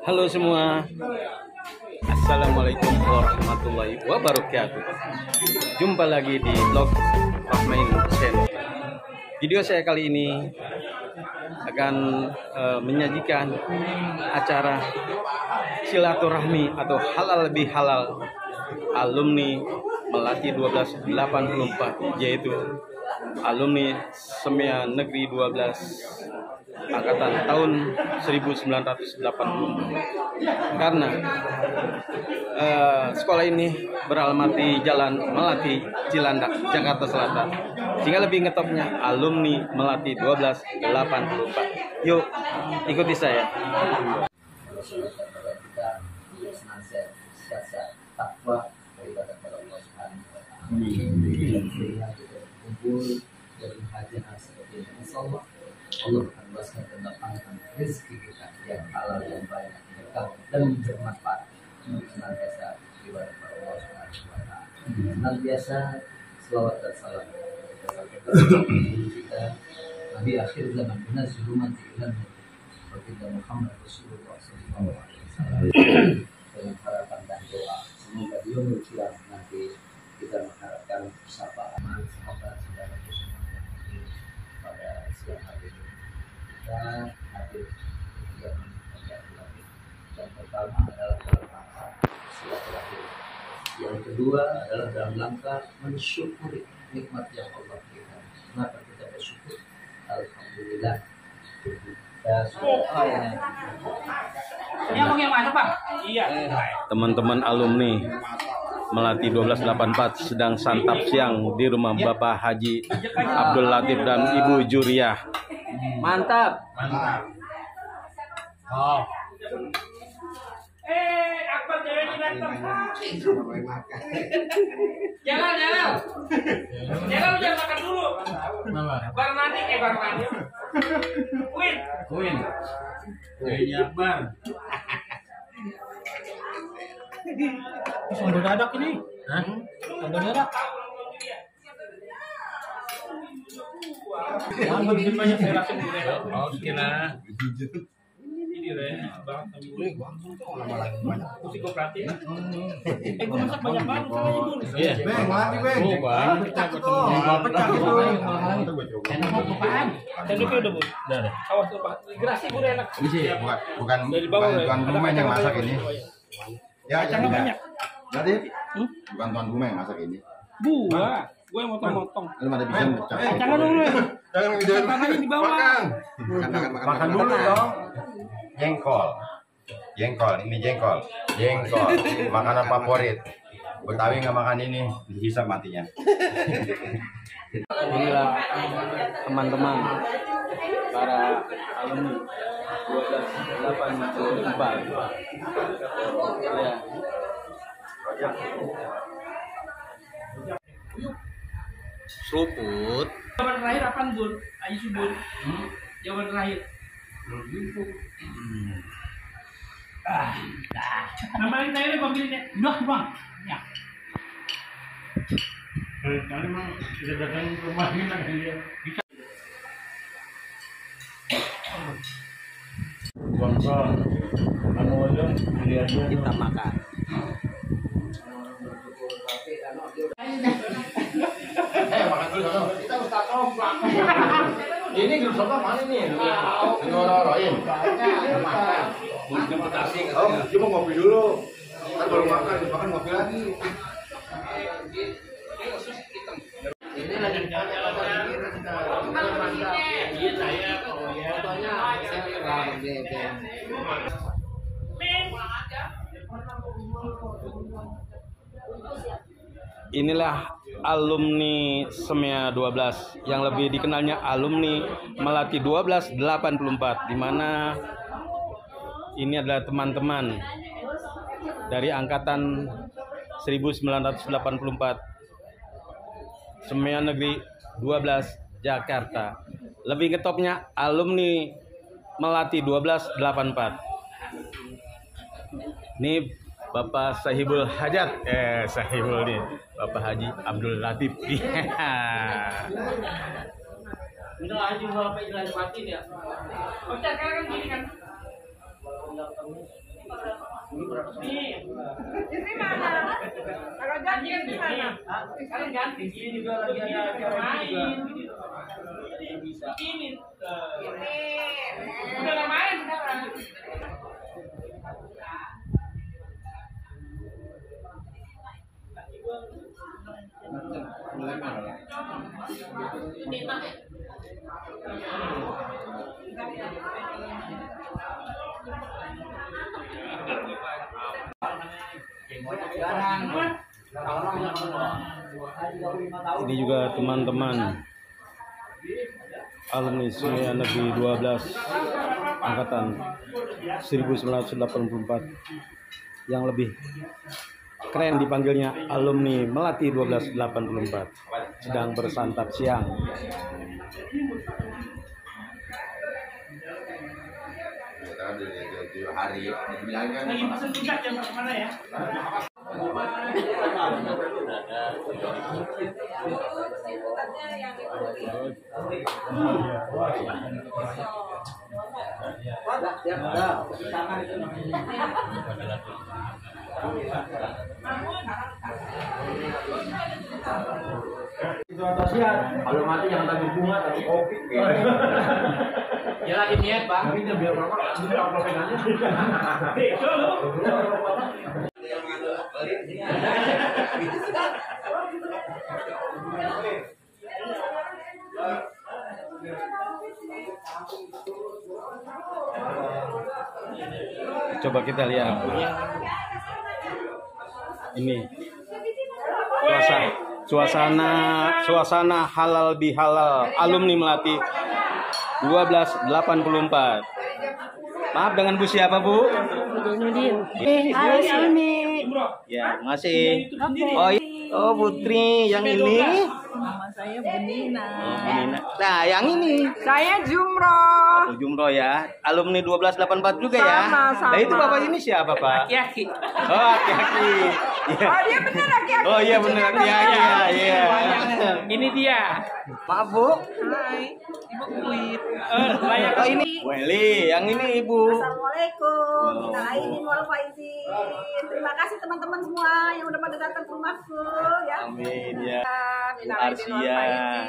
Halo semua. Assalamualaikum warahmatullahi wabarakatuh. Jumpa lagi di vlog Rahmain Channel. Video saya kali ini akan eh, menyajikan acara silaturahmi atau halal lebih halal alumni Melati 1284 yaitu alumni Semia Negeri 12 angkatan tahun 1980 karena eh, sekolah ini beralamat di Jalan Melati Cilandak Jakarta Selatan. Sehingga lebih ngetopnya alumni Melati 1284 yuk ikuti saya. Allah rezeki kita. Yang halal yang banyak berkah dan bermanfaat. Senantiasa ibadah kepada Allah Subhanahu wa taala. Senantiasa selawat dan salam. Kita kita Nabi akhir zaman benar zulumat ilan Baginda Muhammad Rasulullah Sallallahu Alaihi Wasallam. Dengan harapan dan doa semoga di umur kiamat nanti kita mengharapkan sapaan sahabat saudara semua yang hadir pada siang hari ini. Kita yang pertama adalah dalam rangka silaturahmi yang kedua adalah dalam rangka mensyukuri nikmat yang Allah berikan. Kenapa kita bersyukur? Alhamdulillah. Kita sudah Ini abang yang mana, Pak? Iya. teman-teman alumni Melati 1284 sedang santap siang di rumah Bapak Haji Abdul Latif dan Ibu Juriah. Mantap. Oh. Eh, Akbar jangan datang. Jangan, jangan. Jangan makan dulu. Baru nanti, eh baru nanti. Win. Queen. Kayaknya Akbar. Sambal dadak ini. Hah? Sambal dadak. Re. Oh, kira. Ini kooperatif. Eh, gue masak banyak banget sama ibu. Iya. Beng, lagi beng. Oh, Bang. Kita ketemu. Pecah gitu. Enak mau apaan? Sendoknya udah, Bu. Udah deh. Awas tuh, Pak. Gerasi Bu enak. Ini sih bukan bukan bukan rumah yang masak ini. Ya, Kacangnya ya, banyak. Jadi Hmm? bukan tuan rumah yang masak ini. Gua, gua yang motong-motong. Lu ada bisa pecah. Jangan dulu. Jangan Tangannya di bawah. Makan. Makan, makan dulu dong. jengkol jengkol ini jengkol jengkol makanan favorit Betawi nggak makan ini dihisap matinya Inilah teman-teman para alumni 1284. Ya. Seruput. Jawaban terakhir apa, Bun? Ayo Subun. Jawaban terakhir. Ah, dah. Nama gua pilih Udah, Bang. Ya. Kali mah kita datang ke rumah ini kan dia. Bisa. Bangsa. Kamu aja lihat aja. Kita makan. Ini grup soto mana nih? Ini orang-orang. Oh, cuma ngopi dulu. Kan baru makan, makan ngopi lagi. Ini lagi jalan-jalan. Iya, saya. Fotonya saya Inilah alumni Semia 12 yang lebih dikenalnya alumni Melati 1284 di mana ini adalah teman-teman dari angkatan 1984 Semia Negeri 12 Jakarta. Lebih ketopnya alumni Melati 1284. Ini Bapak Sahibul Hajat, eh Sahibul nih, Bapak Haji Abdul Latif. Oke, sekarang kan gini kan. Ini mana? Kalau ganti kan di mana? Kalian ganti. Ini juga lagi ada main. Ini. Ini juga teman-teman alumni Semuanya Negeri 12 angkatan 1984 yang lebih keren dipanggilnya alumni Melati 1284 sedang bersantap siang. Kalau mati jangan tapi bunga tapi kopi. Ya lagi niat bang. Tapi dia biar mama ambil amplopin aja. Coba kita lihat. Ini suasana suasana suasana halal bihalal alumni Melati 1284. Maaf dengan Bu siapa Bu? Sumi. Ya, masih. Oh, i- oh Putri yang ini. Nama saya Bunina. Oh, Bu Nina. Nah, yang ini. Saya Jumroh. Oh, Jumro ya. Alumni 1284 juga ya. Sama, sama. Nah, itu Bapak ini siapa, Pak? Aki-aki. Oh, aki-aki. Iya. Oh dia bener laki-laki. Oh iya benar aki-aki ya. Iya. Ini dia. Maaf, Bu. Hai, Ibu Kuit. Eh, layak Oh, ini Weli, yang ini Ibu. Assalamualaikum. Nah, ini faizin. Terima kasih teman-teman semua yang udah pada datang ke rumahku ya. Amin ya. Bu Arsia.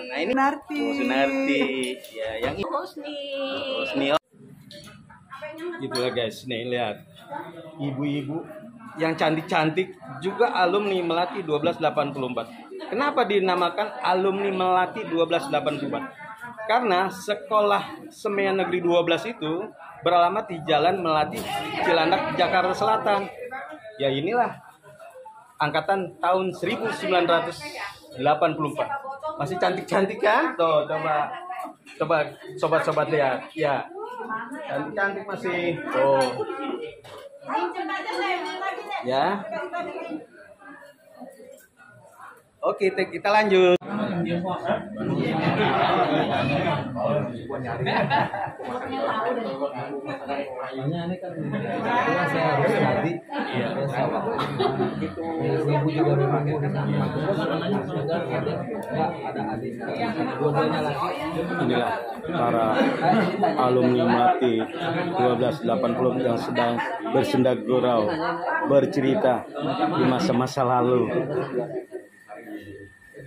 Nah, ini Narti. Bu Sunarti. Ya, yang ini Husni. Husni. Itulah guys, nih lihat. Ibu-ibu yang cantik-cantik juga alumni Melati 1284. Kenapa dinamakan alumni Melati 1284? Karena sekolah Semean Negeri 12 itu beralamat di Jalan Melati Cilandak Jakarta Selatan. Ya inilah angkatan tahun 1984. Masih cantik-cantik kan? Tuh, coba coba sobat-sobat lihat. Ya. Cantik-cantik masih. Tuh. Ya. Oke, te- kita lanjut. adik dua-duanya laki Inilah para alumni Melati 1280 yang sedang bersenda gurau, bercerita di masa-masa lalu.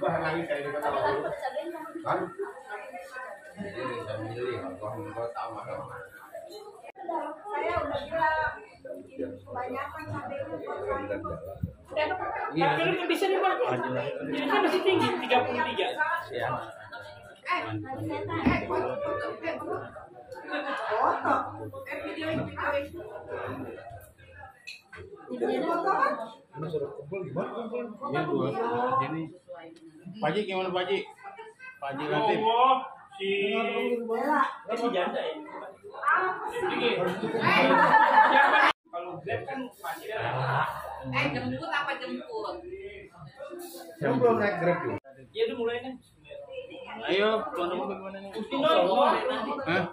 nanya jadi ya tamah. Saya udah bilang cabenya lu bisa nih bang. Ini kan masih tinggi 33. Ya. Eh, eh, foto. Eh, video ini videoin. Videoin foto kan? Paji gimana Paji? Paji Latif. Oh, si Bella. si janda ya. Apa sih? Siapa? Kalau Grab kan pasti ada. Eh jemput apa jemput? Saya belum naik grab tuh. Ya udah mulai nih. Ayo, tuan rumah bagaimana nih? Hah?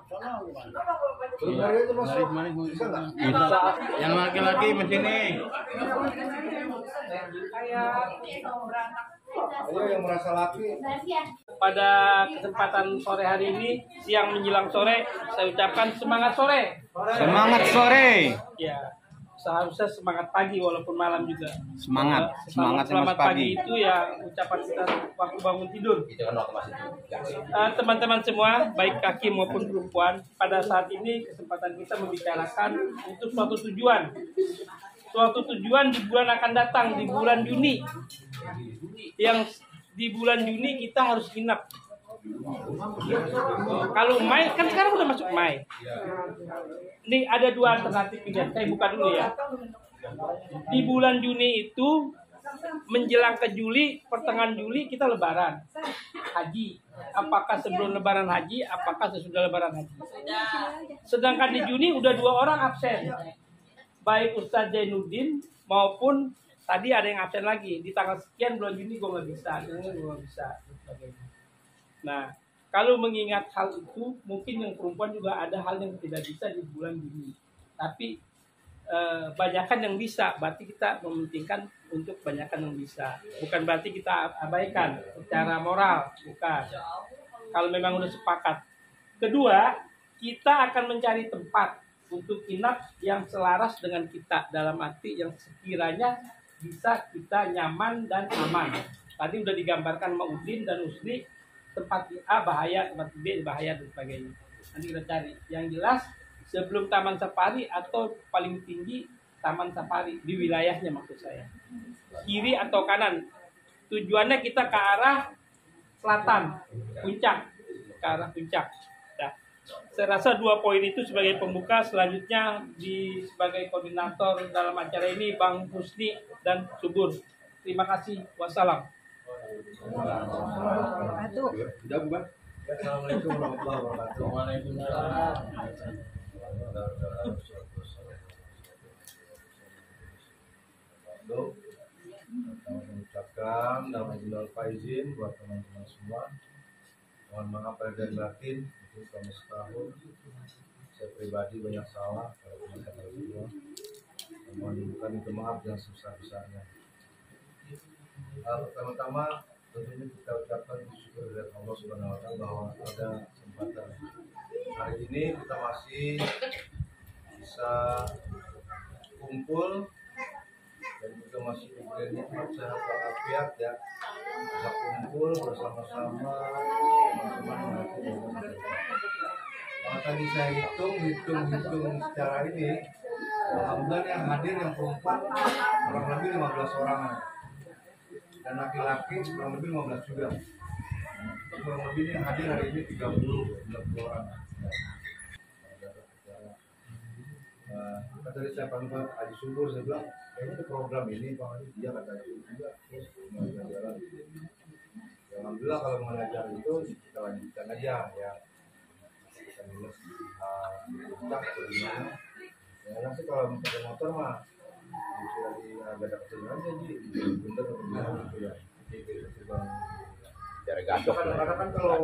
Bisa nggak? Bisa. Yang laki-laki mesti nih. Ayo yang merasa laki. Pada kesempatan sore hari ini, siang menjelang sore, saya ucapkan semangat sore. Semangat sore. Ya, seharusnya semangat pagi walaupun malam juga. Semangat, Eh, semangat selamat pagi pagi. itu ya ucapan kita waktu bangun tidur. Kan Eh, teman-teman semua, baik kaki maupun perempuan, pada saat ini kesempatan kita membicarakan untuk suatu tujuan. Suatu tujuan di bulan akan datang, di bulan Juni. Yang di bulan Juni kita harus inap. Kalau Mei, kan sekarang udah masuk Mei. Ini ada dua alternatif pilihan. Saya buka dulu ya. Di bulan Juni itu menjelang ke Juli, pertengahan Juli kita lebaran. Haji. Apakah sebelum lebaran haji, apakah sesudah lebaran haji? Sedangkan di Juni udah dua orang absen. Baik Ustadz Zainuddin maupun tadi ada yang absen lagi. Di tanggal sekian bulan Juni gue nggak bisa, gue nggak bisa. Nah, kalau mengingat hal itu, mungkin yang perempuan juga ada hal yang tidak bisa di bulan Juni. Tapi eh, banyakan yang bisa, berarti kita mementingkan untuk banyakan yang bisa. Bukan berarti kita abaikan secara moral, bukan. Kalau memang udah sepakat. Kedua, kita akan mencari tempat untuk inap yang selaras dengan kita dalam arti yang sekiranya bisa kita nyaman dan aman. Tadi udah digambarkan sama Udin dan Usni tempat A bahaya, tempat B bahaya dan sebagainya. Nanti kita cari. Yang jelas sebelum Taman Safari atau paling tinggi Taman Safari di wilayahnya maksud saya. Kiri atau kanan. Tujuannya kita ke arah selatan, puncak, ke arah puncak. Nah, saya rasa dua poin itu sebagai pembuka. Selanjutnya di sebagai koordinator dalam acara ini Bang Husni dan Subur. Terima kasih. Wassalam. Udah bukan? Assalamualaikum warahmatullahi wabarakatuh. Untuk mengucapkan damai minal faizin buat teman-teman semua. Mohon maaf lahir dan batin itu selama setahun. Saya pribadi banyak salah kalau teman-teman semua. Mohon dibuka minta maaf yang sebesar-besarnya. Uh, pertama-tama tentunya kita ucapkan bersyukur dari Allah Subhanahu wa taala bahwa ada kesempatan. Hari ini kita masih bisa kumpul dan juga masih diberi nikmat sehat walafiat ya. Bisa kumpul bersama-sama teman-teman kalau tadi saya hitung hitung hitung secara ini alhamdulillah yang hadir yang perempuan kurang lebih 15 orang dan laki-laki kurang lebih 15 juga kurang lebih yang hadir hari ini 30 30 orang panggil Pak Haji Subur, saya bilang, kayaknya ada program ini, Pak Haji, dia kata juga, terus jalan. Ya, Alhamdulillah kalau mengajar itu kita lanjutkan aja ya. Kita lulus uh, puncak atau di mana. Ya nanti kalau pakai motor mah lagi agak ada kecenderungan aja ji, bener gitu ya. Jadi. Biar gadok. Kadang-kadang kan kalau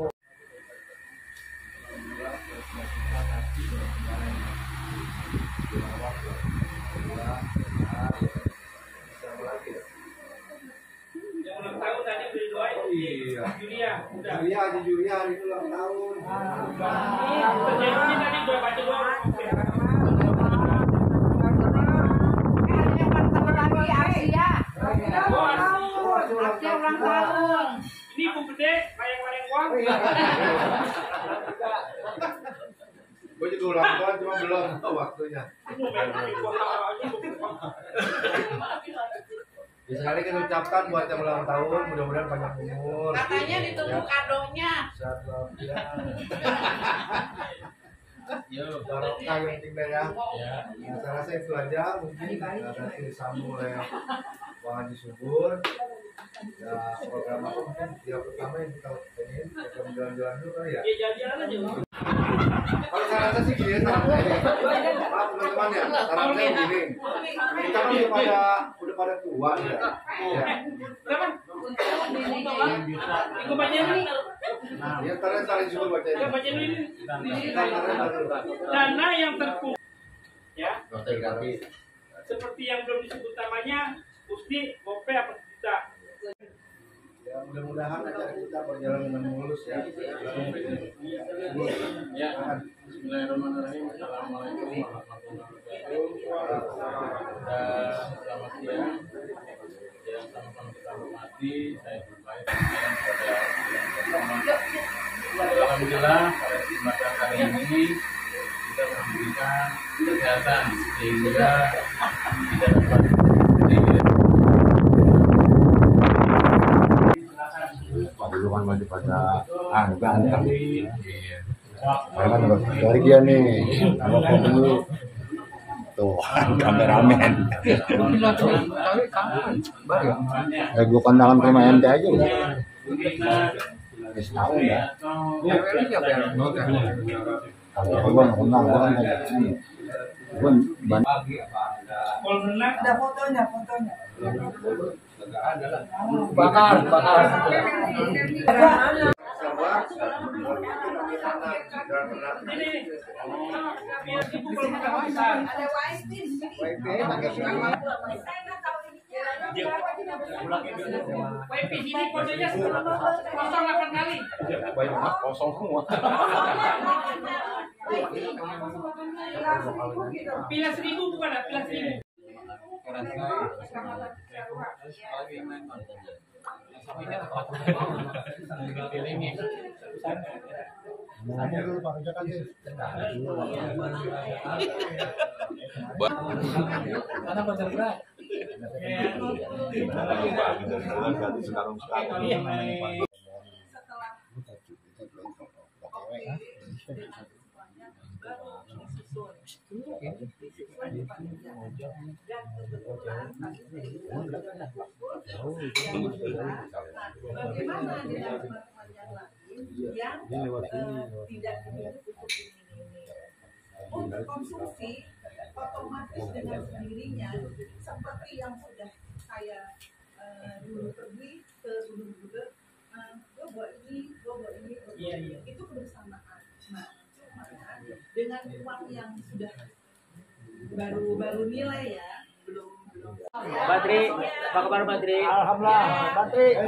Yang tahun tadi udah doain. Iya. Julia, udah. Julia, Julia hari itu ulang tahun. Terjadi tadi udah baca doa. Oke. Ini Bu Gede, layang-layang uang. Gue juga ulang tahun cuma belum tahu waktunya. Ya, sekali kita ucapkan buat yang ulang tahun, mudah-mudahan panjang umur. Katanya ditunggu kadonya. Sehat walafiat. Barokah yang penting ya. Nah, saya rasa itu aja mungkin nanti disambung oleh Bang Haji Subur. Ya program apa mungkin yang pertama yang kita pengen kita jalan-jalan dulu kali ya. Ya jalan-jalan aja. Kalau saya rasa sih gini, saran saya. Maaf teman-teman ya, gini. Kita kan udah pada udah pada tua ya. Ya. Berapa? Ikut baca ini. Ya, ntar ntar disuruh baca Ya, ini. baca dulu ini. Dana yang terkumpul ya seperti yang belum disebut namanya Usdi, Gope, apa kita Ya, mudah-mudahan acara kita berjalan dengan mulus ya. Ya. Bismillahirrahmanirrahim. Assalamualaikum warahmatullahi wabarakatuh. Dan selamat siang. Yang sama-sama kita hormati, saya berbaik. Alhamdulillah pada kesempatan kali ini kita memberikan kesehatan sehingga tidak dapat masih pada ah ganteng Iya. Kan udah dari dia nih mau dulu tuh kameramen eh gua kondangan ke rumah ente aja udah Habis tahun ya kalau kondang kan kayak gini. gua ban Kalau berenang Ada fotonya, fotonya. Bakar, bakar. Sabar, kami tenang, jangan tenang. Ini nih. Biar ibu kalau makan besar. Ada WIP di sini. WIP, nama. Saya nggak Bagaimana dengan teman-teman yang yang tidak ini untuk konsumsi otomatis dengan sendirinya seperti yang sudah saya dulu pergi ke Gunung gue buat ini, gue buat ini, itu kebersamaan. Dengan uang yang sudah baru baru nilai ya, belum belum Badri, apa kabar Badri? Alhamdulillah. Eh,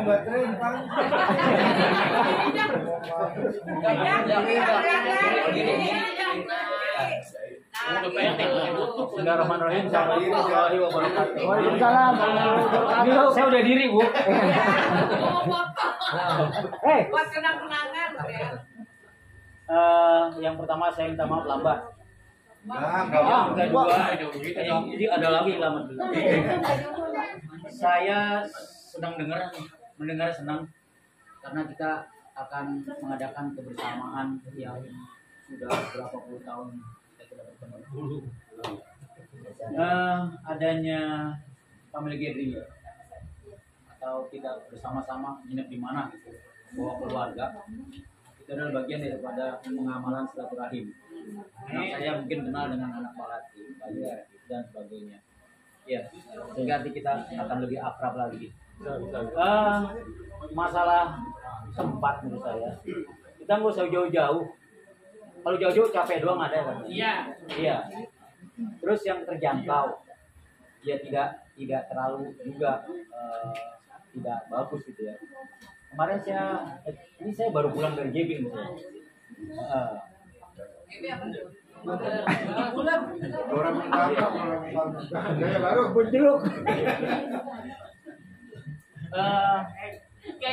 Bang. Bismillahirrahmanirrahim. Assalamualaikum warahmatullahi wabarakatuh. Waalaikumsalam. Saya udah diri, Bu. Eh, buat kenang-kenangan ya. Eh, yang pertama saya minta maaf lambat. Nah, Ah, kedua, jadi ada lagi dulu. Saya sedang dengar, mendengar senang karena kita akan mengadakan kebersamaan yang sudah berapa puluh tahun kita tidak bertemu. Eh, adanya family gathering atau kita bersama-sama nginep di mana gitu, bawa keluarga itu adalah bagian daripada pengamalan silaturahim. Anak saya mungkin kenal dengan anak Malati, Bayu, dan sebagainya. Ya, sehingga nanti kita akan lebih akrab lagi. Eh, masalah tempat menurut saya, kita nggak usah jauh-jauh. Kalau jauh-jauh capek doang ada kan? Iya. Iya. Terus yang terjangkau, ya tidak tidak terlalu juga eh, tidak bagus gitu ya. Kemarin saya ini saya baru pulang dari JB misalnya. Tuh? Orang baru.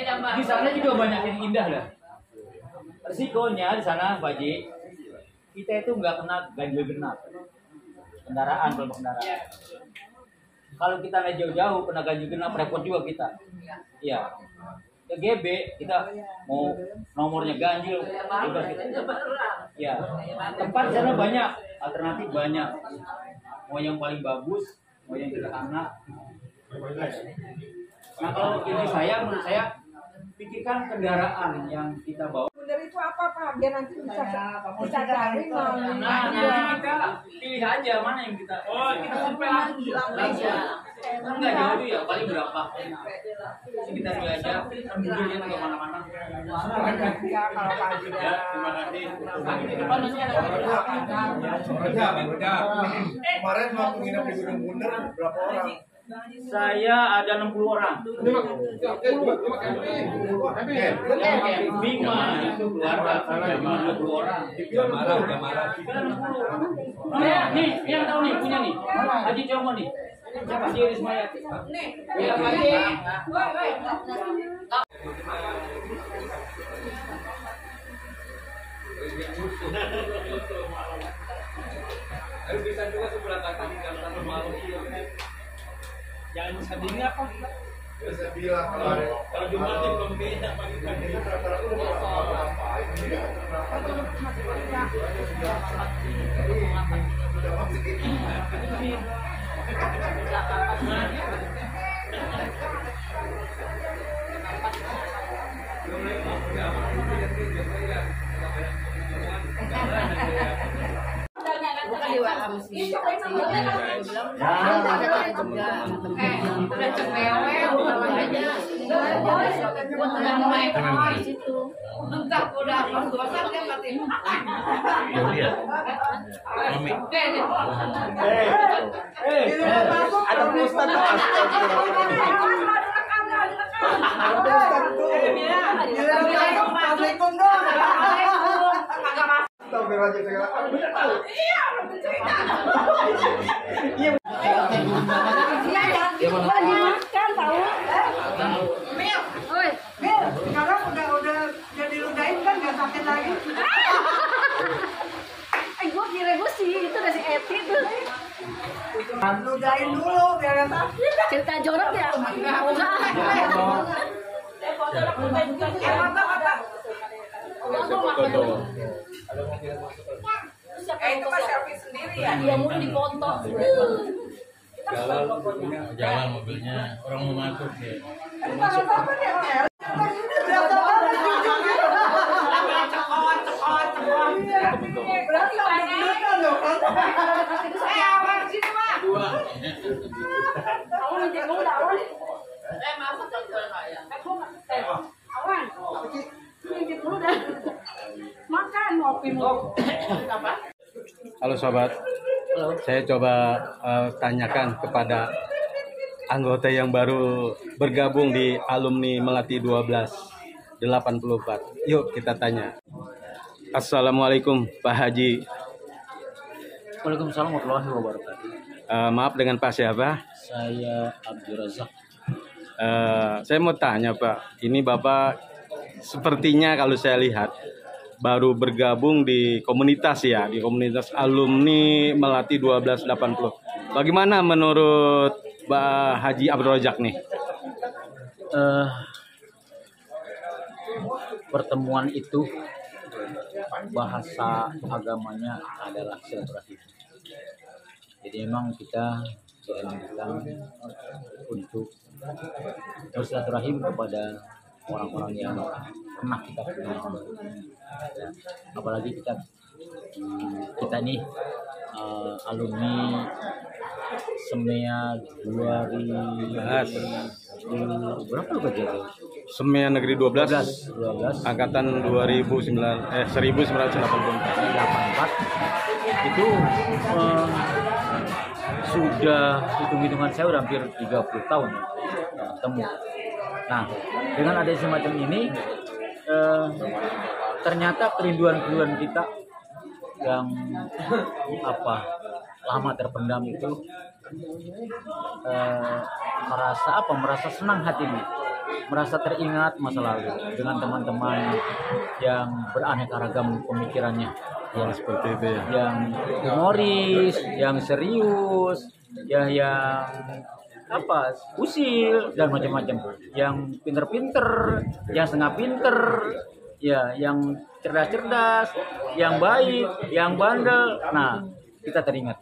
jambak. di sana juga banyak yang indah lah. Resikonya di sana, Pak Ji, kita itu nggak kena ganjil genap kendaraan kalau kendaraan. Kalau kita naik jauh-jauh kena ganjil genap repot juga kita. Iya. Ke GB kita mau nomornya ganjil, kita. Ya, tempat sana banyak, alternatif banyak. Mau yang paling bagus, mau yang sederhana. Nah kalau ini saya, menurut saya pikirkan kendaraan yang kita bawa. Bundar itu apa Pak? Biar nanti bisa bisa cari Nah, jadi kita pilih aja mana yang kita. Oh, kita survei langsung langsung. Kan nggak jauh ya, paling berapa? Sekitar dua aja, kan mobilnya juga mana-mana. Ya kalau pagi Ya, terima kasih. Kemarin waktu nginep di Gunung Bundar berapa orang? Saya ada 60 orang. Bima itu keluarga, Bima 20 orang. Nih, nih, yang tahu nih, punya nih. Haji Jomo nih. Siapa sih Rismayati? Iya, Haji. bisa juga sebelah jangan sedihnya apa Saya bilang kalau kalau Jumat dia belum beda pagi-pagi rata-rata udah berapa apa ini ya? Udah masuk WA mesti. udah cepewe, udah aja. Buat orang main di situ. Entah udah dosa dia mati. Mami. Ada Ustaz Makan tahu. Oi, Mil, sekarang udah udah udah diludahin kan nggak sakit lagi. Eh, gue kira gue sih itu udah si Eti tuh. Ludahin dulu biar nggak sakit. Cerita jorok ya? Enggak. Eh. Eh, itu kan selfie sendiri ya. Dia mulu dipoto. Jalan mobilnya orang mau masuk ya. Eh, kan. Eh. Eh, masuk. Eh, eh. Halo sobat, saya coba eh, tanyakan kepada anggota yang baru bergabung di alumni Melati 1284. Yuk kita tanya. Assalamualaikum Pak Haji. Waalaikumsalam warahmatullahi wabarakatuh. Eh, maaf dengan Pak siapa? Saya Abdul Razak. Eh, saya mau tanya Pak, ini Bapak sepertinya kalau saya lihat baru bergabung di komunitas ya, di komunitas alumni Melati 1280. Bagaimana menurut Pak Haji Abdul Razak nih? eh pertemuan itu bahasa agamanya adalah silaturahim. Jadi memang kita dianjurkan untuk bersilaturahim kepada orang-orang yang pernah kita kenal. Ya, apalagi kita kita nih eh, alumni Semea 2000 berapa lu kerja? Semea Negeri 12 12 angkatan 2009 eh 1984. 84 itu eh, sudah hitung-hitungan saya udah hampir 30 tahun ya eh, temu. Nah, dengan ada semacam ini eh, ternyata kerinduan-kerinduan kita yang apa lama terpendam itu eh, merasa apa? Merasa senang hatinya merasa teringat masa lalu dengan teman-teman yang beraneka ragam pemikirannya. Wah, seperti itu ya. yang humoris, yang serius, ya yang apa usil dan macam-macam, yang pinter-pinter, yang setengah pinter, ya yang cerdas-cerdas, yang baik, yang bandel. Nah, kita teringat.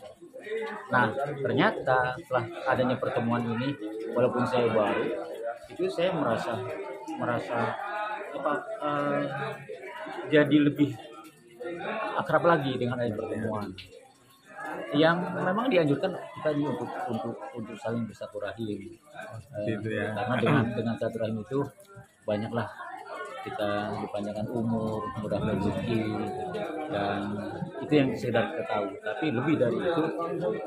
Nah, ternyata setelah adanya pertemuan ini, walaupun saya baru, itu saya merasa merasa apa eh, jadi lebih akrab lagi dengan ada pertemuan yang memang dianjurkan kita ini untuk untuk untuk saling bersilaturahim Eh, Gitu ya. karena dengan dengan silaturahim itu banyaklah kita dipanjangkan umur mudah rezeki dan itu yang sekedar kita tahu tapi lebih dari itu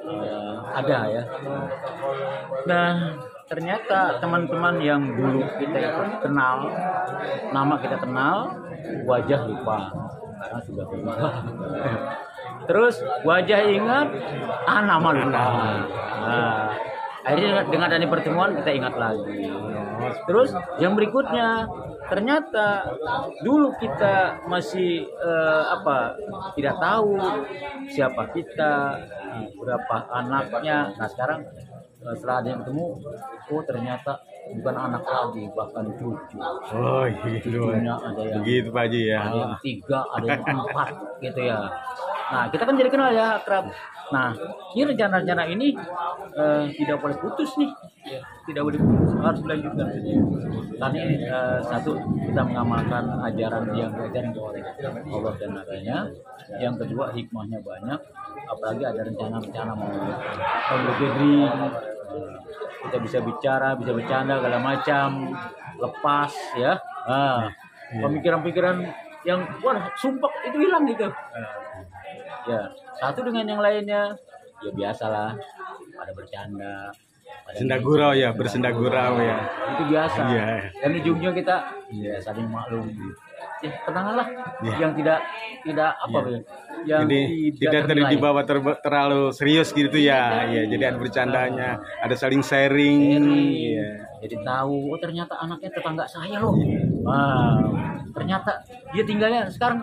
eh, ada ya. Nah ternyata teman-teman yang dulu kita kenal nama kita kenal wajah lupa. Karena sudah berubah terus wajah ingat ah nama lupa nah, akhirnya dengan adanya pertemuan kita ingat lagi. Terus yang berikutnya ternyata dulu kita masih eh, apa tidak tahu siapa kita berapa anaknya. Nah sekarang setelah ada yang ketemu oh ternyata bukan anak lagi bahkan cucu Oh gitu. cucunya ada yang Begitu Pak Haji ya. ada yang tiga, ada yang empat gitu ya. Nah kita kan jadi kenal ya akrab. Nah ini rencana-rencana ini eh, tidak boleh putus nih, Ya, tidak boleh putus harus dilanjutkan. Karena ini eh, satu kita mengamalkan ajaran yang diajarkan oleh Allah dan Nabi-Nya. Yang kedua hikmahnya banyak, apalagi ada rencana-rencana mau eh, kita bisa bicara, bisa bercanda segala macam, lepas ya. Ah, pemikiran-pemikiran yang wah sumpah itu hilang gitu. Ya, satu dengan yang lainnya ya biasalah pada bercanda. Pada Senda gurau ya, bersenda gurau ya. itu biasa. Iya. Dan ujungnya kita ya saling maklum. Ya tenanglah Iya. yang tidak tidak apa ya, yang Jadi tidak terlalu ternilai. dibawa ter- terlalu serius gitu ya. Iya, jadi ada bercandanya, ada saling sharing. Iya. Jadi tahu, oh ternyata anaknya tetangga saya loh. Wah, ternyata dia tinggalnya sekarang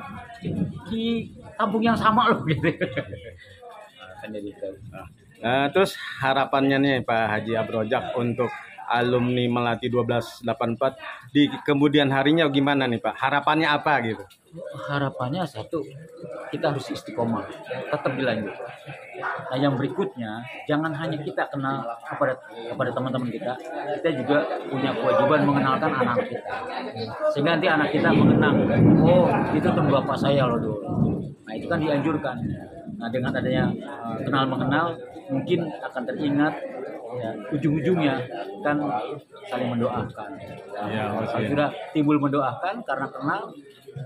di, kampung yang sama loh gitu. Nah, kan jadi tahu. Nah, terus harapannya nih Pak Haji Abrojak untuk alumni Melati 1284 di kemudian harinya gimana nih Pak? Harapannya apa gitu? harapannya satu kita harus istiqomah tetap dilanjut nah yang berikutnya jangan hanya kita kenal kepada kepada teman-teman kita kita juga punya kewajiban mengenalkan anak kita sehingga nanti anak kita mengenang oh itu teman bapak saya loh dulu nah itu kan dianjurkan nah dengan adanya eh, kenal mengenal mungkin akan teringat ya, ujung-ujungnya kan saling mendoakan Ya, kalau maksudnya. sudah timbul mendoakan karena kenal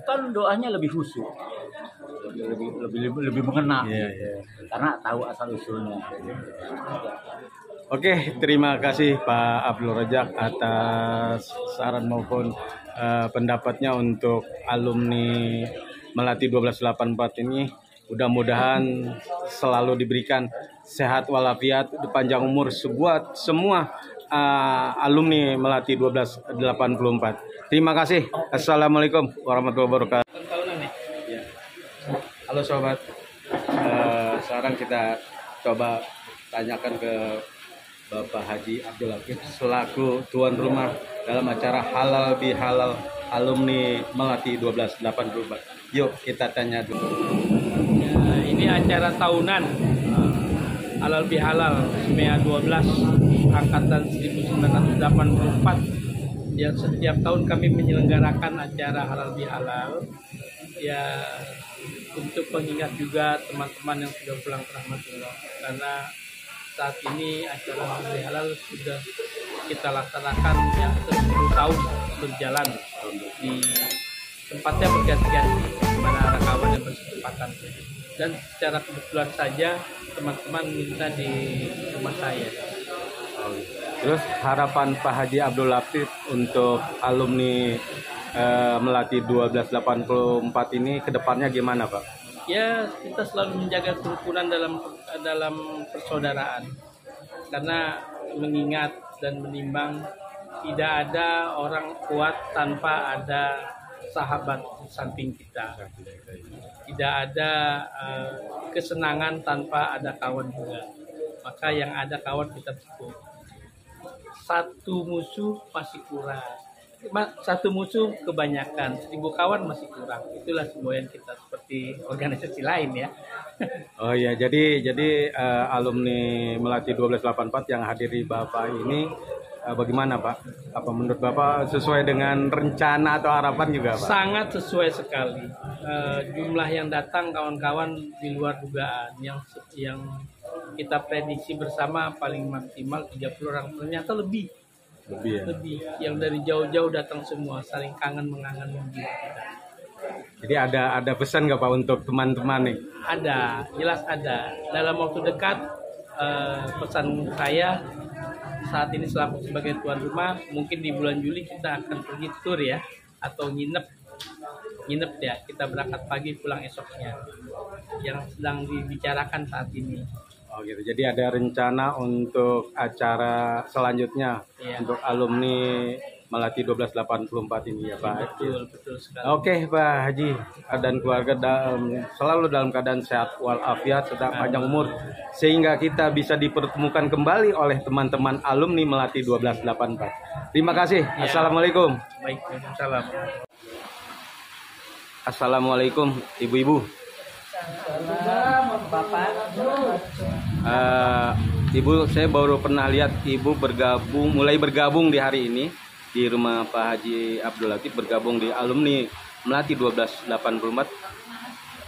kan doanya lebih khusyuk lebih lebih lebih, lebih, lebih mengena Iya, gitu. karena tahu asal usulnya Oke, terima kasih Pak Abdul Rajak atas saran maupun eh, pendapatnya untuk alumni Melati 1284 ini. Mudah-mudahan selalu diberikan sehat walafiat, panjang umur sebuah semua eh, alumni Melati 1284. Terima kasih. Assalamualaikum warahmatullahi wabarakatuh. Ya. Halo sobat. Eh, sekarang kita coba tanyakan ke Bapak Haji Abdul Latif selaku tuan rumah dalam acara halal bihalal alumni Melati 1284. Yuk kita tanya dulu. Ini acara tahunan eh, halal bihalal SMEA 12 angkatan 1984 yang setiap tahun kami menyelenggarakan acara halal bihalal. Ya untuk mengingat juga teman-teman yang sudah pulang ke rahmatullah. Karena saat ini acara halal bihalal sudah kita laksanakan ya 10 tahun berjalan di tempatnya berganti-ganti mana kawan yang bersempatan dan secara kebetulan saja teman-teman minta di rumah saya. Terus harapan Pak Haji Abdul Latif untuk alumni eh, Melati 1284 ini ke depannya gimana Pak? ya kita selalu menjaga kerukunan dalam dalam persaudaraan. Karena mengingat dan menimbang tidak ada orang kuat tanpa ada sahabat samping kita tidak ada eh, kesenangan tanpa ada kawan juga. Maka yang ada kawan kita cukup. Satu musuh masih kurang. Satu musuh kebanyakan. Seribu kawan masih kurang. Itulah semboyan kita seperti organisasi lain ya. Oh iya, jadi jadi eh, alumni Melati 1284 yang hadiri Bapak ini eh, bagaimana Pak? Apa menurut Bapak sesuai dengan rencana atau harapan juga Pak? Sangat sesuai sekali. Eh, jumlah yang datang kawan-kawan di luar dugaan yang yang kita prediksi bersama paling maksimal 30 orang ternyata lebih Lebih ya. lebih yang dari jauh-jauh datang semua saling kangen mengangen menjiwa kita. Jadi ada ada pesan nggak Pak untuk teman-teman nih? Ada, jelas ada. Dalam waktu dekat eh, pesan saya saat ini selaku sebagai tuan rumah, mungkin di bulan Juli kita akan pergi tour ya atau nginep nginep ya kita berangkat pagi pulang esoknya yang sedang dibicarakan saat ini Oh gitu. Jadi ada rencana untuk acara selanjutnya Iya. untuk alumni Melati 1284 ini ya Pak. betul betul sekali Oke Pak Haji dan keluarga dalam, selalu dalam keadaan sehat walafiat sedang panjang umur sehingga kita bisa dipertemukan kembali oleh teman-teman alumni Melati 1284. Terima kasih. Ya. Assalamualaikum. baik Waalaikumsalam Assalamualaikum ibu-ibu. Bapak. Eh, ibu saya baru pernah lihat ibu bergabung mulai bergabung di hari ini di rumah Pak Haji Abdul Latif bergabung di alumni Melati 1284.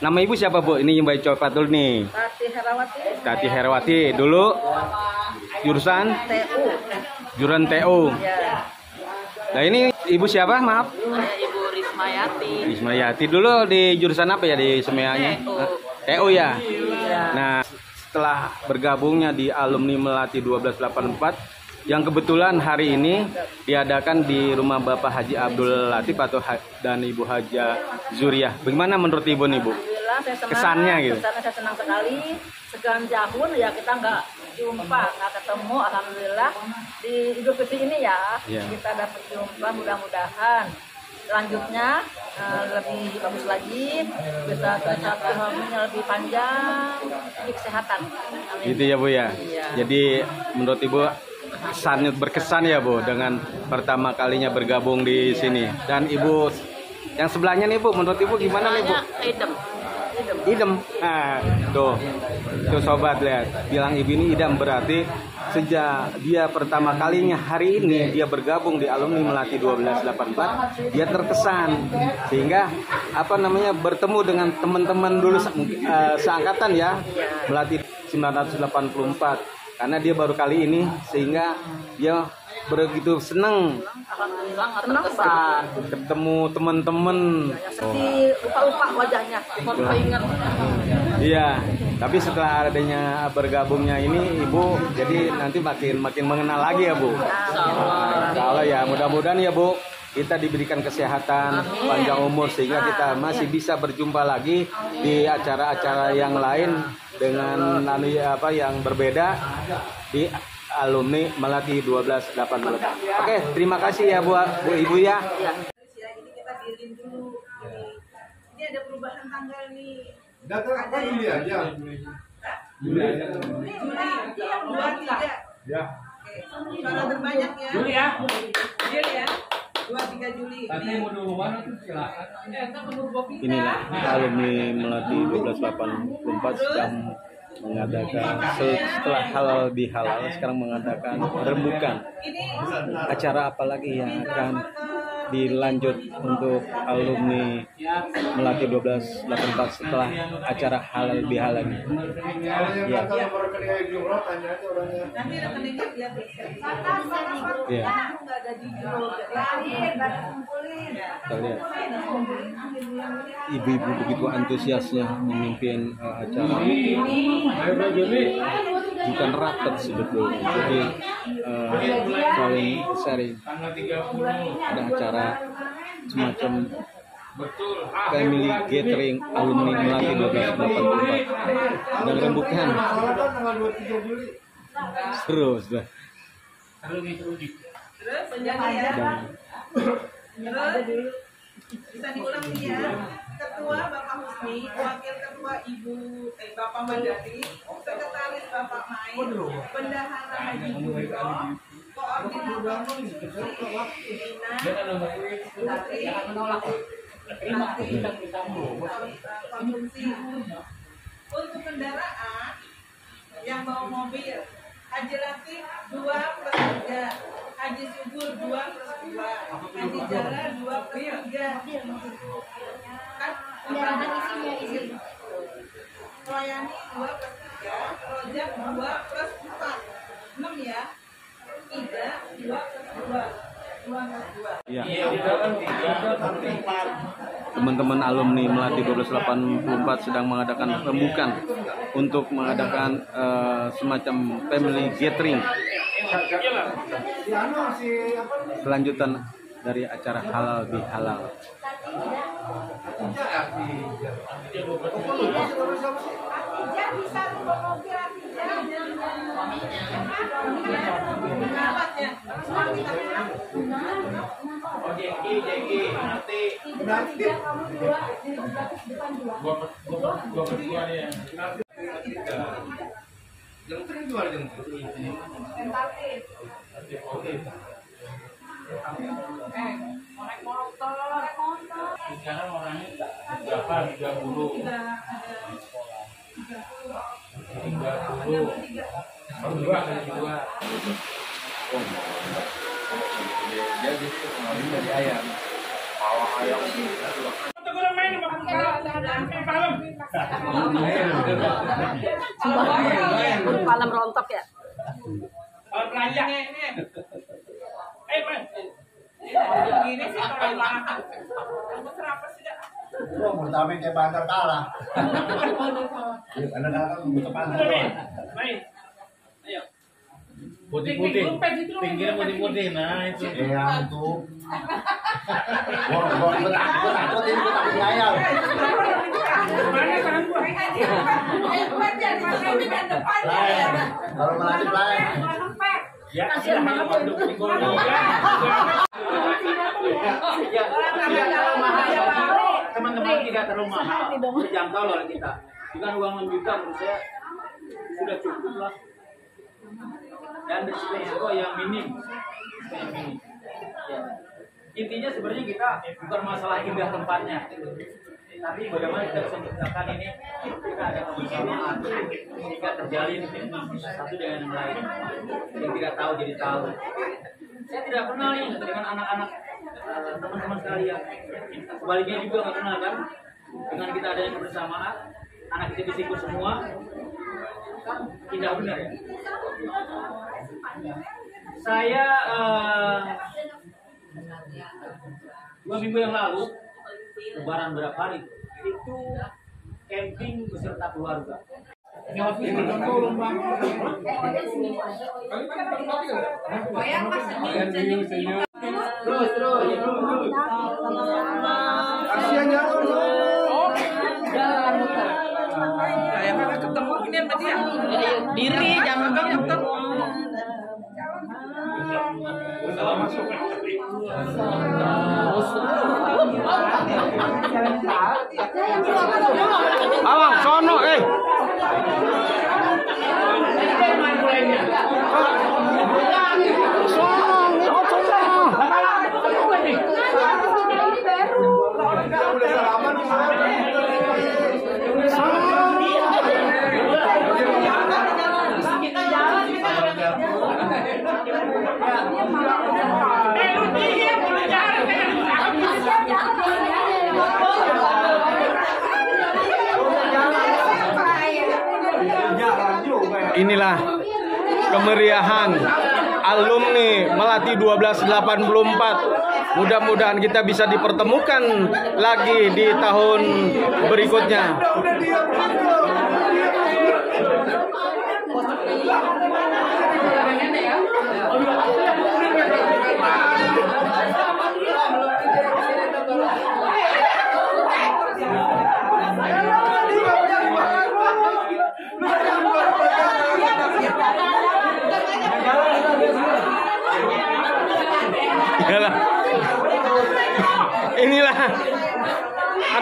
Nama ibu siapa bu? Ini yang baik coklat dulu nih. Tati Herawati. Tati Herawati dulu jurusan TU. jurusan TU. Ya. Nah ini ibu siapa? Maaf. Ibu Rismayati. Ismayati dulu di jurusan apa ya di semeanya? TU. TU ya. Iya. Nah, setelah bergabungnya di alumni Melati 1284 yang kebetulan hari ini diadakan di rumah Bapak Haji Abdul Latif atau Ha- dan Ibu Haja Zuriah. Bagaimana menurut Ibu nih, Bu? Alhamdulillah saya senang. Kesannya gitu. Kesannya saya senang sekali. Sekian tahun ya kita nggak jumpa, nggak ketemu. Alhamdulillah di Idul Fitri ini ya Iya. kita dapat jumpa. Mudah-mudahan selanjutnya eh, lebih bagus lagi, bisa ekonominya lebih panjang, lebih kesehatan. Amin. Gitu ya, Bu ya. Iya. Jadi menurut Ibu kesannya berkesan ya, Bu, dengan pertama kalinya bergabung di sini. Dan Ibu yang sebelahnya nih, Bu, menurut Ibu gimana nih, Bu? Idem. Idem. idem nah tuh tuh sobat lihat bilang ibu ini idam berarti sejak dia pertama kalinya hari ini dia bergabung di alumni Melati 1284 dia terkesan sehingga apa namanya bertemu dengan teman-teman dulu eh, seangkatan ya Melati 984 karena dia baru kali ini sehingga dia begitu terkesan. ketemu teman-teman Sedih, lupa-lupa wajahnya. Baru ingat. Iya, tapi setelah adanya bergabungnya ini Ibu jadi nanti makin makin mengenal lagi ya Bu. Allah ya, mudah-mudahan ya Bu kita diberikan kesehatan, panjang umur sehingga kita masih bisa berjumpa lagi di acara-acara yang lain dengan ya, apa yang berbeda di alumni Melati 1284. Oke, terima kasih ya Bu, Bu Ibu ya. Iya. ya ini kita dietin dulu ini ada perubahan tanggal nih Data apa Juli aja? Juli iya dua tiga Ya. Oke. suara terbanyak ya Juli ya Juli ya dua tiga Juli. Silakan. Inilah alumni Melati 1284 sedang mengadakan setelah halal bihalal sekarang mengadakan rembukan acara apa lagi yang akan dilanjut untuk alumni Melati 1284 setelah acara halal bihalal. Ini. Kita lihat ibu-ibu begitu antusiasnya memimpin uh, acara. Bukan rapat sebetulnya jadi uh, saling sharing. Ada acara semacam family gathering alumni Melati 1284 dan rembukan Kalau kan tanggal 23 Juli. seru sudah dan bisa diulang ya ketua Bapak Husni wakil ketua Ibu eh Bapak sekretaris Bapak Main bendahara Haji untuk kendaraan yang bawa mobil Haji Latif 2 plus 3 Haji Subur 2 plus 2. Haji Jara 2 plus 3. Kan? Isi. Royani 2 plus 3. Rojak 2 plus 4. 6 ya. Ida 2 plus 2. 2 plus 2. Iya. Udah tiga sampai empat. Teman-teman alumni Melati 1284 sedang mengadakan rembukan untuk mengadakan eh, semacam family gathering. Kelanjutan dari acara halal bihalal. Bisa Oh, Jeki, Jeki, nanti kamu dua, di depan dua. gua gua gua berdua nih ya. Jual yang Tentatif. Eh, naik motor. Sekarang orangnya berapa? 30. Udah ada 30. Dua, dua. Dari ayam. Malam rontok ya. Kalau. Eh, sih. Kamu kalah. Kalah. Putih-putih. Pinggirnya putih-putih. Nah, itu. Iya, itu. Gua gua gua takut, gua takut ini gua takut ngayal. Mana tangan gua? Kalau melatih lain. Ya, kasihan banget untuk. Ya, tidak terlalu mahal bagi teman-teman tidak terlalu mahal. Terjangkau oleh kita. Dengan uang 6 juta menurut saya sudah cukup lah. Dan risiko yang minim. Yang minim. Ya. Intinya sebenarnya kita bukan masalah indah tempatnya. Tapi bagaimana kita bisa menciptakan ini kita ada kebersamaan sehingga terjalin satu dengan yang lain yang tidak tahu jadi tahu saya tidak kenal nih dengan anak-anak eh, teman-teman sekalian sebaliknya juga nggak kenal kan dengan kita adanya kebersamaan anak kita disikut semua tidak benar ya? Saya eh, dua minggu yang lalu lebaran berapa hari itu camping beserta keluarga. Terus terus. Kasihan jangan. Kayak mana ketemu? Diri jangan gitu. Awang, sono, eh. Sono, ikut sono. Eh, lu diam, lu jangan kayak Inilah kemeriahan alumni Melati 1284. Mudah-mudahan kita bisa dipertemukan lagi di tahun berikutnya.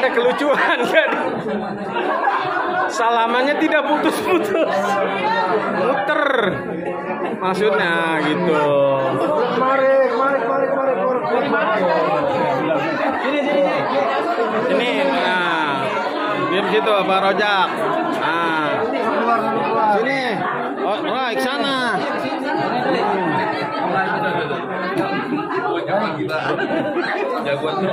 Ada kelucuan jadi salamannya tidak putus-putus. Muter maksudnya gitu. Mari, mari, mari, mari, mari. sini sini sini. Nah. Diam situ Pak Rojak. Nah. Sini. Oh, oh ke sana. Jagoan tuh.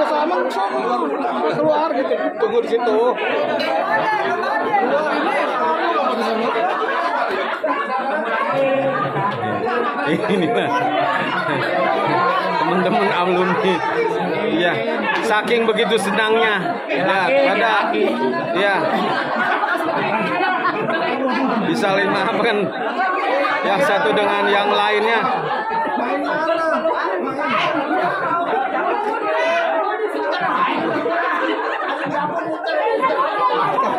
udah sama keluar gitu tunggu di situ. Ini mah teman-teman alumni. Ya saking begitu senangnya. Ya ada. Ya bisa lima kan yang satu dengan yang lainnya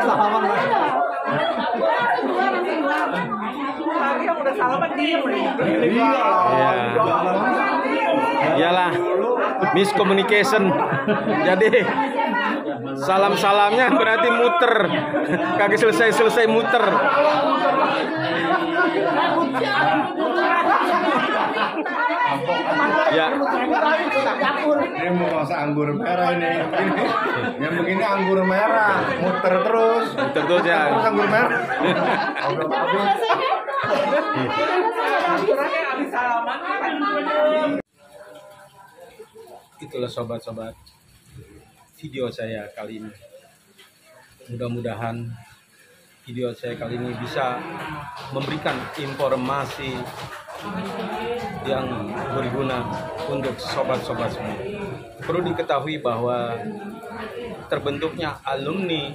salaman mas Lagi yang udah salaman diem nih. ya iyalah. Miscommunication. Jadi salam salamnya berarti muter. Kagak selesai selesai muter. Ya. Ini mau masak anggur merah ini. Ini. Yang begini anggur merah, muter terus. muter terus ya. Terus anggur merah. Itulah sobat-sobat video saya kali ini. Mudah-mudahan video saya kali ini bisa memberikan informasi yang berguna untuk sobat-sobat semua. Perlu diketahui bahwa terbentuknya alumni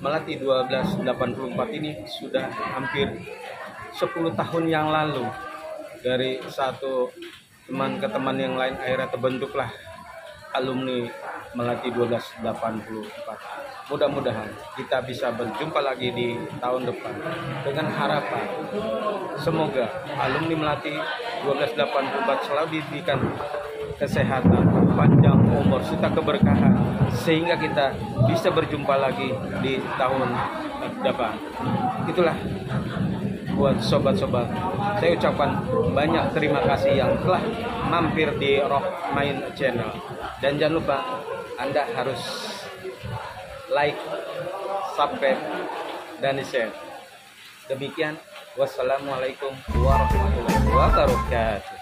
Melati 1284 ini sudah hampir 10 tahun yang lalu. Dari satu teman ke teman yang lain akhirnya terbentuklah alumni Melati 1284 mudah-mudahan kita bisa berjumpa lagi di tahun depan dengan harapan semoga alumni Melati 1284 selalu diberikan kesehatan panjang umur serta keberkahan sehingga kita bisa berjumpa lagi di tahun depan itulah buat sobat-sobat. Saya ucapkan banyak terima kasih yang telah mampir di Rock Main Channel. Dan jangan lupa anda harus like subscribe dan share. Demikian wassalamualaikum warahmatullahi wabarakatuh